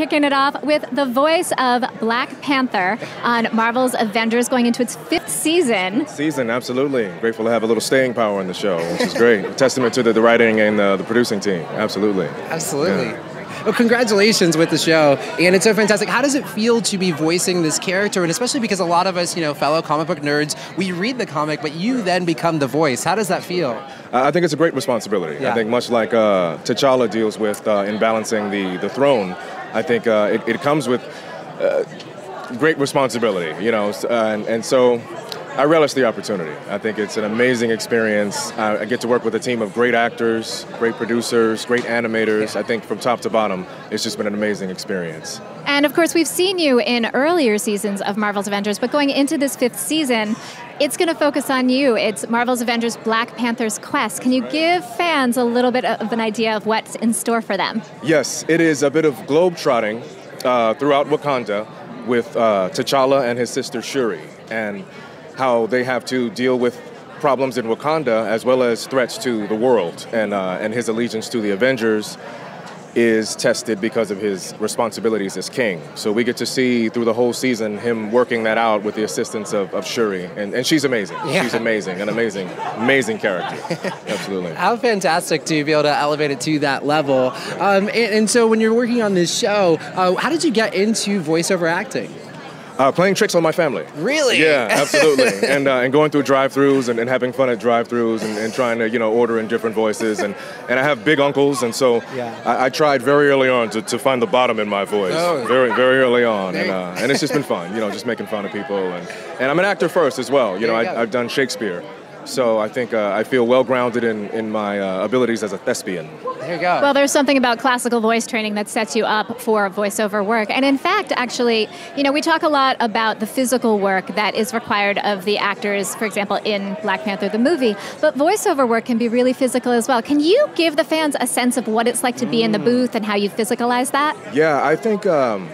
kicking it off with the voice of Black Panther on Marvel's Avengers going into its fifth season. Season, absolutely. Grateful to have a little staying power in the show, which is great. a testament to the, the writing and the, the producing team. Absolutely. Absolutely. Yeah. Well, congratulations with the show, and it's so fantastic. How does it feel to be voicing this character, and especially because a lot of us, you know, fellow comic book nerds, we read the comic, but you then become the voice. How does that feel? I think it's a great responsibility. Yeah. I think much like uh, T'Challa deals with uh, in balancing the the throne, I think uh, it, it, comes with uh, great responsibility. You know, and, and so I relish the opportunity. I think it's an amazing experience. I get to work with a team of great actors, great producers, great animators. I think from top to bottom, it's just been an amazing experience. And of course, we've seen you in earlier seasons of Marvel's Avengers, but going into this fifth season, it's going to focus on you. It's Marvel's Avengers Black Panther's Quest. Can you give fans a little bit of an idea of what's in store for them? Yes, it is a bit of globe-trotting uh, throughout Wakanda with uh, T'Challa and his sister Shuri. And how they have to deal with problems in Wakanda as well as threats to the world. And, uh, and his allegiance to the Avengers is tested because of his responsibilities as king. So we get to see through the whole season him working that out with the assistance of, of Shuri. And, and she's amazing. Yeah. She's amazing, an amazing, amazing character. Absolutely. How fantastic to be able to elevate it to that level. Um, and, and, so when you're working on this show, uh, how did you get into voiceover acting? Uh, playing tricks on my family. Really? Yeah, absolutely. and uh, and going through drive-throughs and, and, having fun at drive-throughs and, and, trying to you know order in different voices and, and I have big uncles and so yeah. I, I, tried very early on to, to find the bottom in my voice. Oh. Very very early on and uh, and it's just been fun. You know, just making fun of people and and I'm an actor first as well. You know, I, I've done Shakespeare. So I think uh, I feel well grounded in, in my uh, abilities as a thespian. There you go. Well, there's something about classical voice training that sets you up for voiceover work. And in fact, actually, you know, we talk a lot about the physical work that is required of the actors, for example, in Black Panther the movie, but voiceover work can be really physical as well. Can you give the fans a sense of what it's like to be in the mm. booth and how you physicalize that? Yeah, I think um,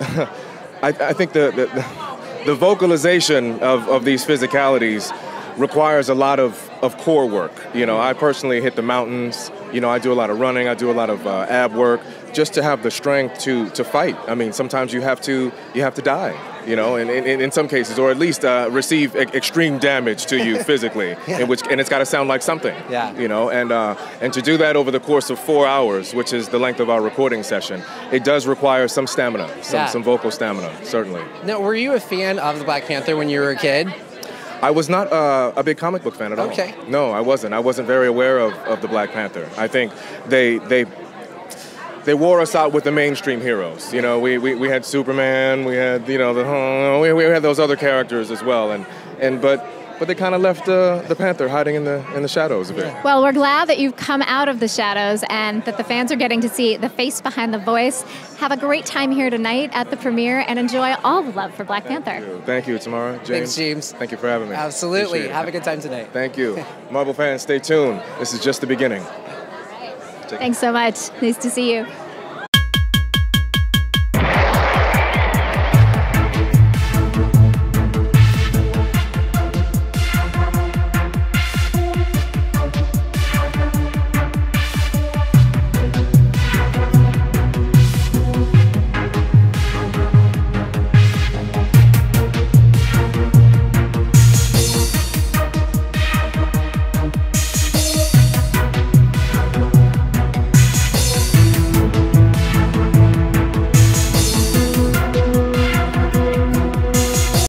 I, I, think the, the, the vocalization of, of these physicalities requires a lot of, of core work. You know, I personally hit the mountains. You know, I do a lot of running. I do a lot of uh, ab work just to have the strength to to fight. I mean, sometimes you have to you have to die. You know, in, in, in some cases, or at least uh, receive e- extreme damage to you physically, yeah. in which and it's got to sound like something. Yeah. You know, and uh, and to do that over the course of four hours, which is the length of our recording session, it does require some stamina, some yeah. some vocal stamina, certainly. Now, were you a fan of the Black Panther when you were a kid? I was not uh, a big comic book fan at all. Okay. No, I wasn't. I wasn't very aware of, of the Black Panther. I think they they they wore us out with the mainstream heroes. You know, we, we, we had Superman, we had you know the we, we had those other characters as well, and and but but they kind of left uh, the Panther hiding in the in the shadows a bit. Well, we're glad that you've come out of the shadows and that the fans are getting to see the face behind the voice. Have a great time here tonight at the premiere and enjoy all the love for Black Thank Panther. You. Thank you, Tamara. James. Thanks, James. Thank you for having me. Absolutely. Have a good time tonight. Thank you. Marvel fans, stay tuned. This is just the beginning. Thanks so much. Nice to see you.